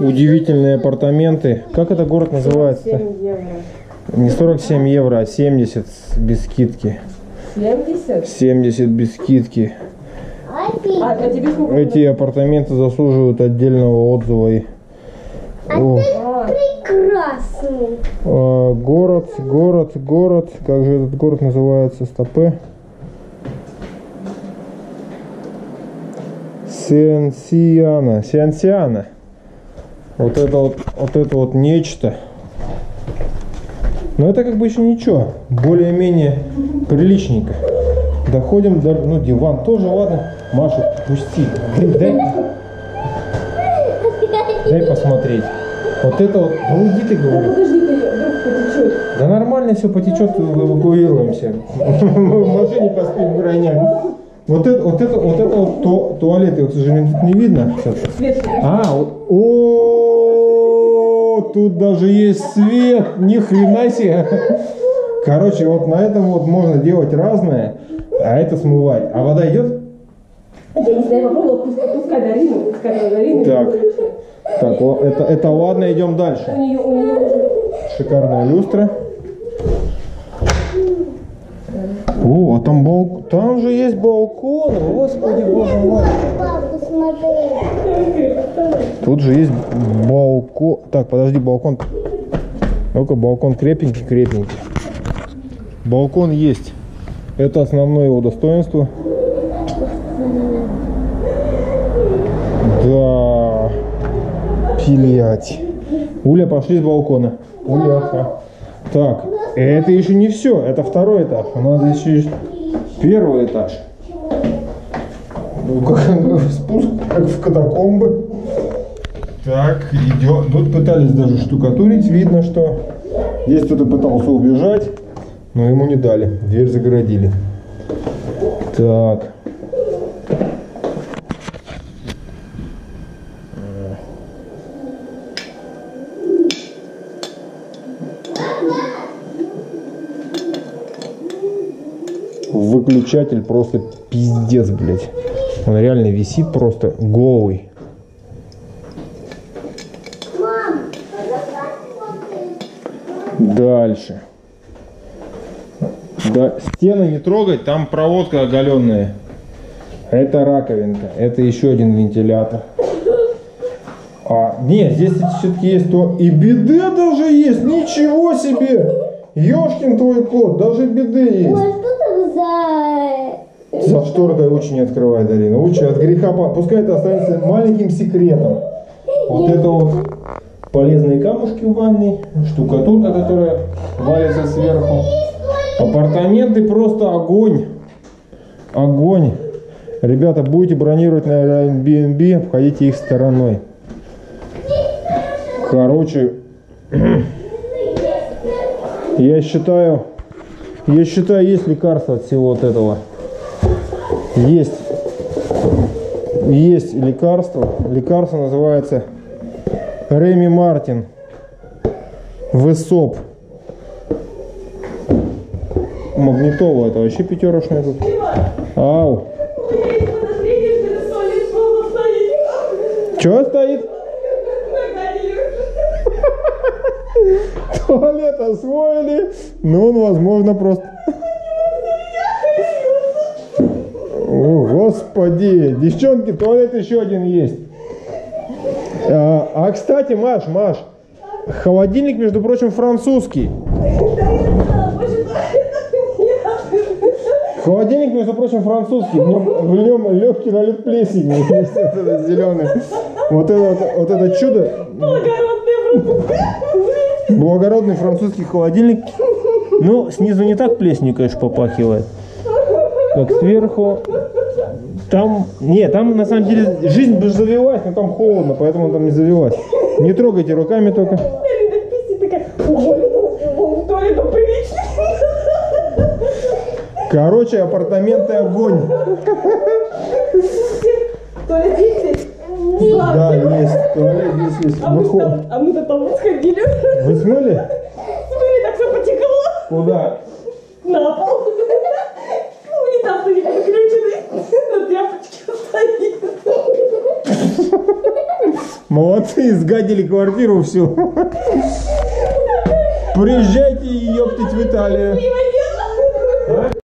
Удивительные апартаменты. Как это город называется? 7 евро. Не 47 евро, а 70 без скидки. 70? 70 без скидки. А? Эти апартаменты заслуживают отдельного отзыва. И- О, А, Прекрасный. а, город, город, город. Как же этот город называется? Стопе. Сенсиана. Сиансиана. Вот это вот, вот это вот нечто. Но это как бы еще ничего. Более-менее приличненько. Доходим до... Ну, диван тоже, ладно. Маша, пусти. Дай, дай, дай посмотреть. Вот это вот... Да уйди ты, говорю. подожди, ты вдруг потечет. Да нормально все потечет, эвакуируемся. Мы в машине поспим гонять. Вот это, вот это, вот это вот ту- туалет, его, к сожалению, тут не видно. Свет, А, вот- о, тут даже есть свет, ни хрена себе. Короче, вот на этом вот можно делать разное, а это смывать. А вода идет? я не знаю, попробовала, пускай, Дарину, пускай Дарину. Так. Так, это, это ладно, идем У дальше. нее, у нее уже... Шикарная люстра. О, а там балкон, там же есть балкон, господи боже мой. Тут же есть балкон. Так, подожди, балкон. Ну-ка, балкон крепенький, крепенький. Балкон есть. Это основное его достоинство. Да. Пилять. Уля, пошли с балкона. Уляха. Так, это еще не все. Это второй этаж. У нас еще первый этаж. Ну, как спуск, как в катакомбы. Так, идет. Тут пытались даже штукатурить, видно, что здесь кто-то пытался убежать, но ему не дали. Дверь загородили. Так. Выключатель просто пиздец, блядь. Он реально висит просто голый. Дальше. Да, стены не трогать, там проводка оголенная. Это раковинка, это еще один вентилятор. А, нет, здесь все-таки есть то. И биде даже есть, ничего себе! Ёшкин твой кот, даже биде есть. Ой, что так за... За шторкой лучше не открывай, Дарина. Лучше от греха, пускай это останется маленьким секретом. Вот это вот полезные камушки в ванной, штукатурка, которая валится сверху. Апартаменты просто огонь. Огонь. Ребята, будете бронировать на Airbnb, обходите их стороной. Короче, я считаю, я считаю, есть лекарство от всего вот этого. Есть, есть лекарство. Лекарство называется Реми Мартин. Высоп. Магнитола, это вообще пятерочная тут. Ау. Что стоит? Туалет освоили. Ну, он, возможно, просто... О, господи. Девчонки, туалет еще один есть. А, а, кстати, Маш, Маш, холодильник, между прочим, французский. Холодильник, между прочим, французский. В нем, в нем легкий налет плесени. Есть вот зеленый. Вот это, вот, вот это чудо. Благородный французский холодильник. Ну, снизу не так плесенью, конечно, попахивает. Как сверху. Там, не, там на самом деле жизнь бы завелась, но там холодно, поэтому там не завелась. Не трогайте руками только. Короче, апартаменты огонь. Туалет есть? Да, есть. Туалет здесь есть. А мы, Выход- там, а мы-то там вот сходили. Вы смыли? Смотри, так все потекло Куда? на пол. Унитаз не выключенный. На тряпочке стоит. Молодцы, сгадили квартиру всю. Приезжайте, ёптить, в Италию.